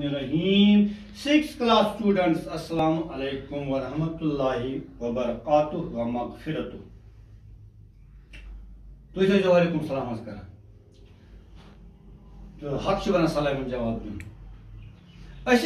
रजीम six class students अस्सलाम वालेकुम व मगफिरतुहु तुझ जो वालेकुम सलाम कर तो हक छ बना सलाम जवाब दिन अस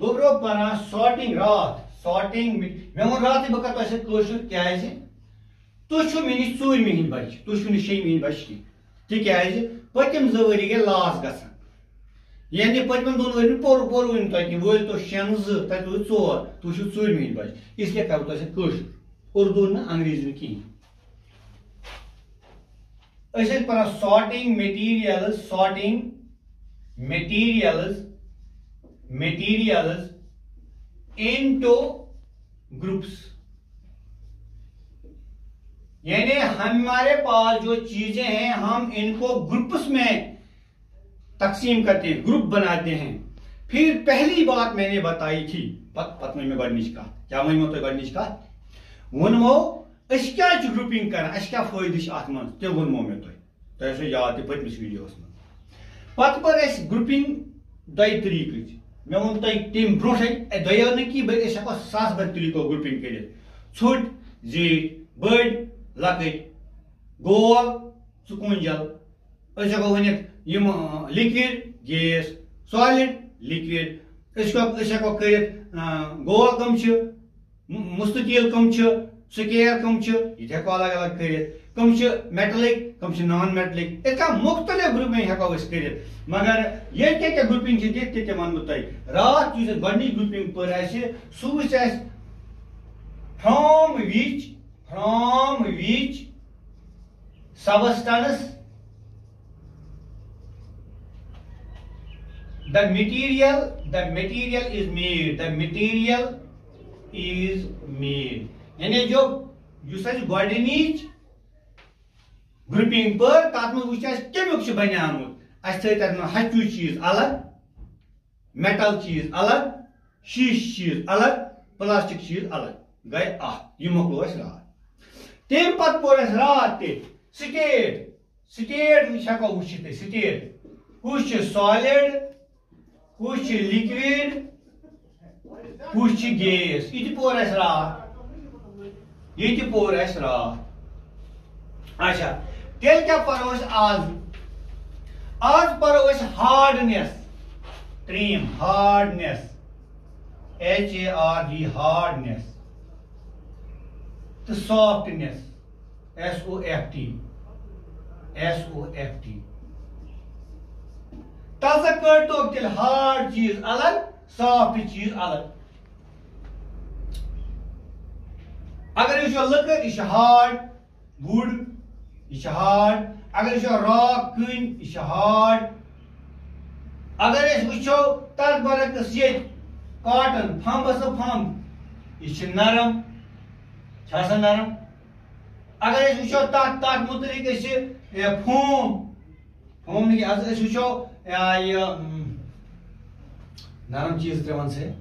गोब्रो पना सॉर्टिंग रात सॉर्टिंग मे वो रात कर तो कोशिश क्या तुह मिनी चूरमि हिंद बच तुह शेमि बच की तिकाज पतिम जो वरी गई लास गसान यानी पतम दोन वरी पोर पोर वन तक वल तो शेन जत चोर तुह चूरमी बच इसलिए कर तुर उर्दू न अंग्रेज़ी कहें अस पढ़ा sorting materials sorting materials materials into groups यानी हमारे पास जो चीज़ें हैं, हम इनको ग्रुप्स में तकसीम करते हैं, ग्रुप बनाते हैं। फिर पहली बात मैंने बताई थी, पत पत में गडनिश का। क्या वन तो गडनिश का? वनमो अस क्या ग्रुपिंग कर अस क्या फ़ायदे अत मन ते वनमो मे तुह तुह याद पतमिस वीडियो मज पत पर अस ग्रुपिंग दय तरीक मे वो तम ब्रोह दयो न कि हेको सास बद तरीको ग्रुपिंग कर छोट जीट बड़ लकट गोल सुकुंजल हेको वन लिक्विड गैस सॉलिड लिक्विड हेको कर गोल कम मुस्तकिल कम स्केयर कम ये हेको अलग अलग कर कम मेटलिक कम नॉन मेटलिक इतना मुख्तलिफ़ ग्रुपिंग हेको कर मगर ये क्या ग्रुपिंग दिख ते वन तुम रात ग्रुपिंग पर सह वो from which from which substance the material the material is made, the material is made. यानी जो युस गोडनिच ग्रुपिंग पर तथ मज वो कमुक तथ हचू चीज़ अलग मेटल चीज़ अलग, शीश चीज़ अलग प्लास्टिक चीज़ अलग। गए अ यह मोकलो तम पत पोर रात स्टेट स्टेट हेको वो स्टेट कुछ सॉलिड कुछ लिक्विड कुछ गैस ये पोर रात ये पोर रात अच्छा तेल क्या पो आज आज पो hardness त्रीम hardness H A R D hardness तो softness S O F T S O F T तेल हार्ड चीज़ अलग सॉफ्ट चीज़ अलग अगर ये लकर यह हार्ड वुड यह हार्ड अगर यह रॉक कन यह हार्ड अगर वो तथ बरकस ये कॉटन फम्बस फम यह नरम नरम अगर वो तथ मुतलिक फोम फोम वो नरम चीज़ त्रेवन से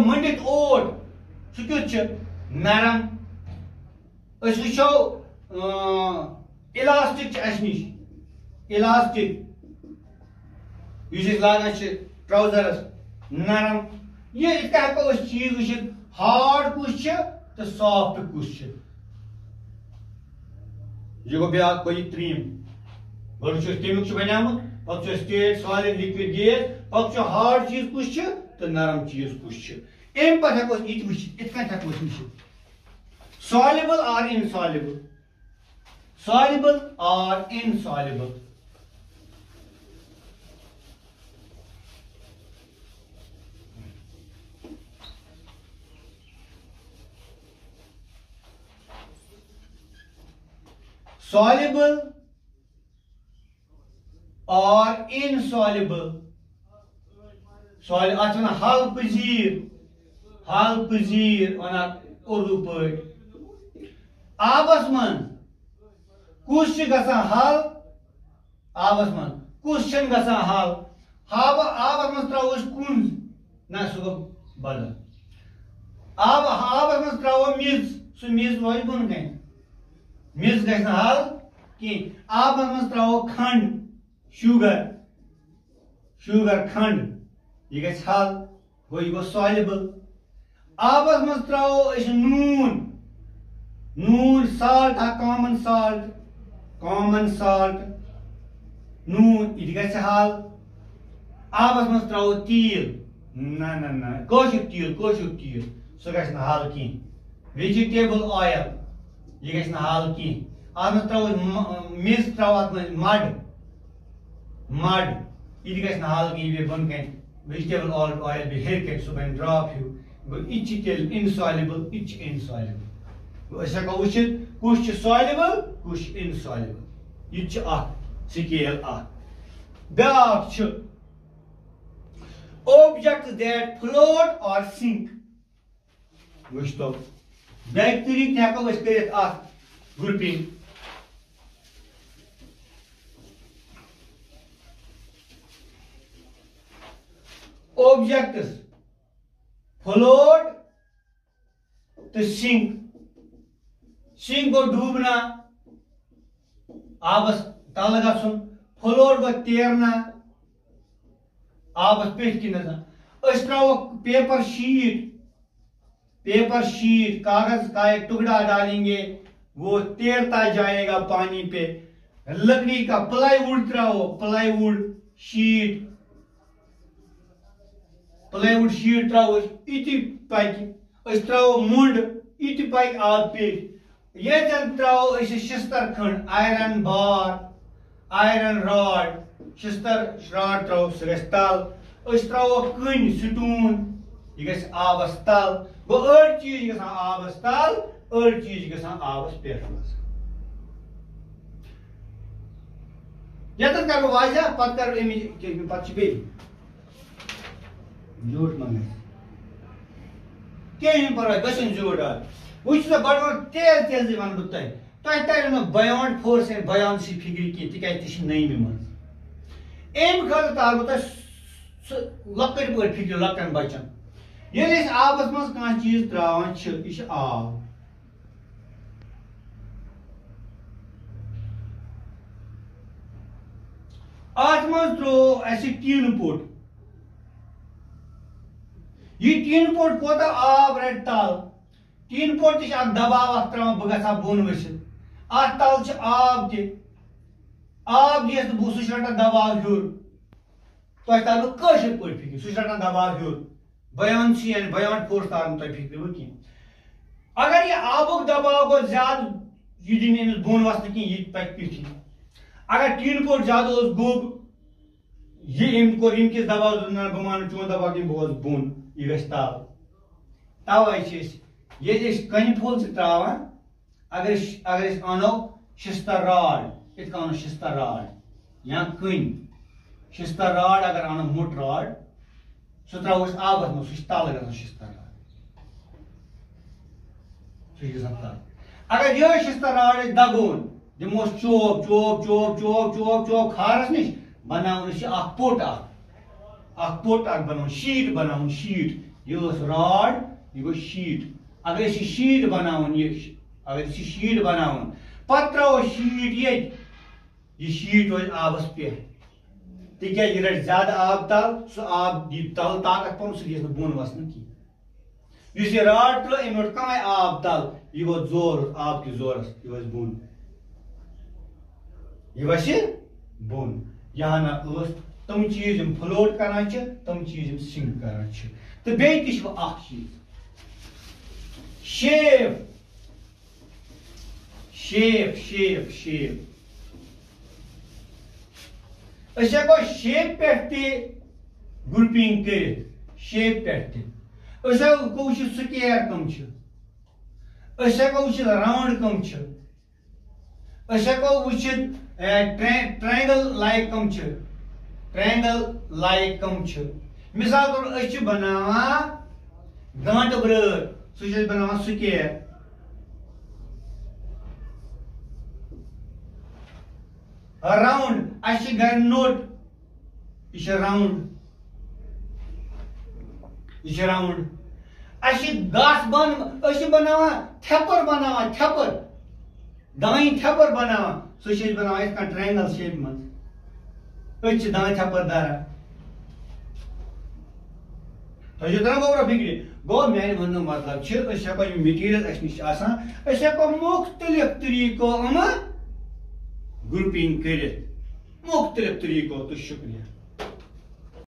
मंडित ओट सह नरम वो इलास्टिक इलास्टिक लागान ट्राउजरस नरम ये इसका हेको चीज़ वुचित हार्ड कुछ तो सॉफ्ट कुछ ये गो ब्या कोई त्रीम गोड़ तमिक बनियामत पे स्टेट सॉलिड लिक्विड गैस पे हार्ड चीज़ कुछ तो नरम चीज़ कुछ अम पे हेको ये वुचित इत वुचित soluble or insoluble? Soluble or insoluble? Soluble और इन सॉलिबल सॉलि अच्छा ना, हल पजीर। हल पजीर वन उर्दू पबस मन कुछ गल आबस मन कुछ चन ग हल? हाब आबस मन त्रो कुन ना सो बदल आब हाबस मन त्रो मिज सू मिज लोज बन कह मिस गई हल कह त्रो खंड, शुगर शुगर खंड। यह गल गो यह गो सॉलिबल आबस मज त्रो नून नून salt common salt common salt नून यह गल आबस मज त्रो तील। ना ना ना कशुर तील कशुर तील। सह गल कह वेजिटेबल ऑयल यह गल हल कह अत त्रो मिस त्रो अत मड मड यह गल हल कह बन कन vegetable oil oil be haircut so when drop you go each tel insoluble each insoluble go ऐसा का वुचित कुछ छ soluble कुछ insoluble यह छ अख स्केल अख ब्याक छ objects that float or sink वुचतो बैक तरीक हेको अस करित अख ग्रुपिंग objects float तो सिंक सिंक गो डूबना आबस तल गन फ्लोट गो तेरना आबस पे त्रो पेपर शीट पेपर शीट, कागज़ का एक टुकड़ा डालेंगे, वो तैरता जाएगा पानी पे। लकड़ी का प्लाईवुड त्राओ प्लाईवुड शीट। प्लाईवुड शीट त्रो इति पकि मुंड, इति पक आब पे ये त्रो शिस्तर खंड, आयरन बार, आयरन रॉड, शिस्तर रॉड त्रो तल त्रो कन स्टून यह ग आबस तल। गो अड़ चीज़ ग आबस तल अड़ चीज़ ग आबस पे यतन कर वाजा पत कर पत झूठ मंगे कहीं पर गसन झूठ आ वुच तो बड़ तेज तेज वन बत तय तय तय न बयान फोर्स एंड बयान सी फ़िक्र की तिकाय तिश नई में मन एम खल तार बचन ये कह चीज़ त्रावान यह आब अत मज त्रो टीन पोट। यह टीन पोट कोता आब रट तल। टीन पोट दबाव अत त्रा बह गा बोन वसित अत तल आब तह आब दियस तो सह रटान दबाव हूर तुम कशर पे फ़िक्र सह रटान दबाव हूर बयान यानी बयान फोर्स तार तुम फ़िक्र कह अगर यह आबुक दबाव गो ज़्यादा दिन बोन वसन कह अगर टीन पोट ज़्यादा गोब यह अम कोर किस दबाव बह मान चोन दबाव कह बह बोन यह गल तवे ये कन फुल त्रावान अगर अगर अनो शिस्तर राड इत अनो शिस्तर राड या कन शिस्तर राड अगर अनो मोट राड सह त्रो आबस मज सह तल ग शिस्तर राड अगर यह शिस्तर राड दगोन दिमो चोप चोप चोप चोप चोप चोप खारस नश बनावन पोट पोट अख शीट बनावन शीट यह रॉड यह गो शीट अगर यह शीट बनावन अगर यह शीट बनावन पत त्रो शीट ये शीट रोज आबस पे तिक यह रट ज़्यादा आब तल सह आब दी तल ताकत पन सह बोन वसन की यह अम रोट कम आब तल यह गो ज़ोर आब कि जोरस यह बोन यह वस बोन यहाँ ना तम चीज़ फ्लोट करान तम चीज़ सिंक करान तो बे चीज़ शेप शेप शेप हेको शेप पे ग्रुपिंग कर पे हेको वो स्क्र कम हेको राउंड कम हेको लाइक कम ट्रायंगल लाइक कम मिसाल तौर बनावा गांठ ब्रर सह बनावा राउंड round. अशी नोट इश राउंड यह राउंड अस बन बना थेपर बनावा थेपर दाई थेपर बनावा सो शेप बनावा शेप मे अच थेपर दारा तो तरह गोबर गो, मान वन मतलब छ अशा को मटेरियल मुख्तलिफ़ तरीकों grupė inkarit. Mokytoja turėjo tuščiukrė.